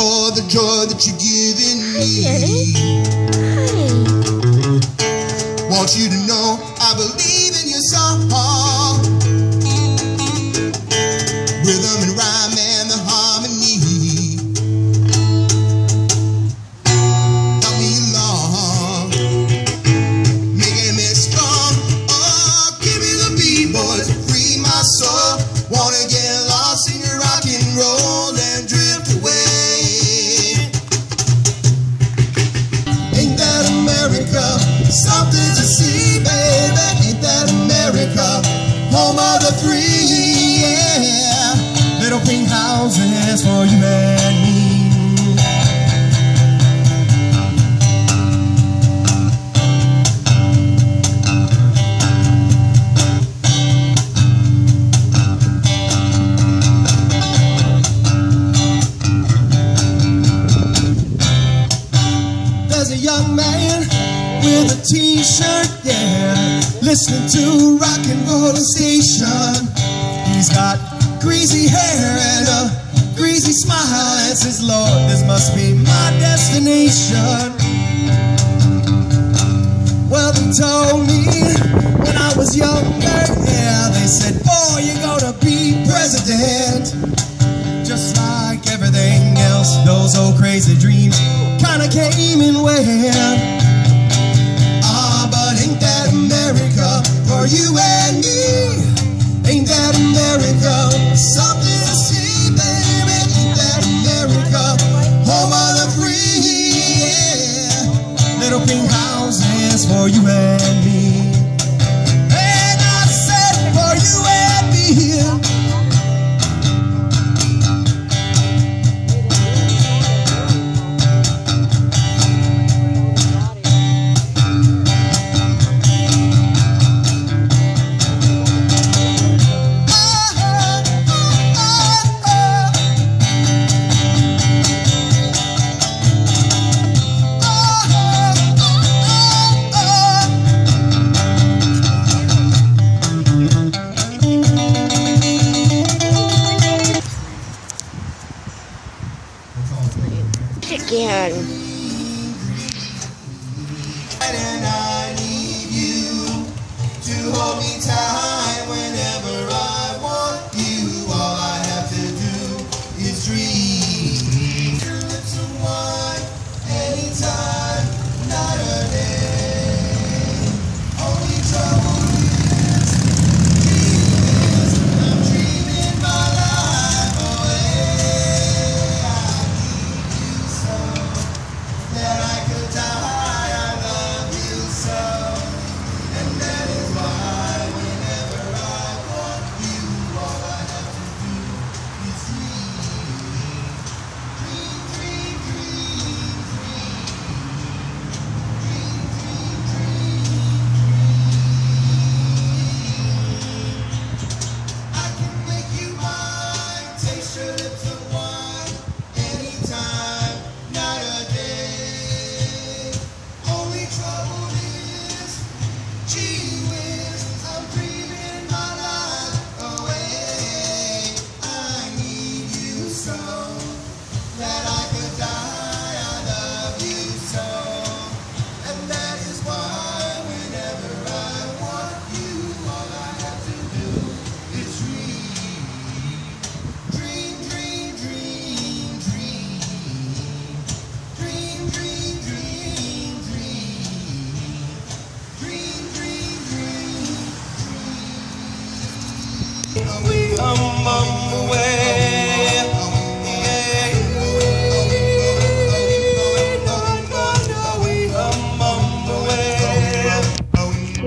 for the joy that you're giving me. Hi. Want you to know America? Something to see, baby. Ain't that America? Home of the free, yeah. Little pink houses for you and A young man with a t-shirt, yeah, listening to rock and roll station. He's got greasy hair and a greasy smile and says, Lord, this must be my destination. Well, they told me when I was younger, yeah, they said, boy, you're gonna be president. Just like everything else, those old crazy dreams went. Ah, but ain't that America for you and me? Ain't that America something to see, baby? Ain't that America home of the free? Yeah. Little pink houses for you and Again. And I need you to hold me tight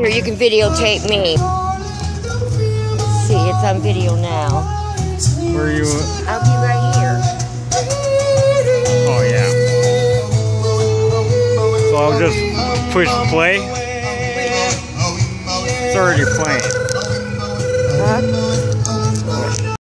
Here, you can videotape me. See, it's on video now. Where are you? I'll be right here. Oh yeah. So I'll just push play. It's already playing. Huh? Oh.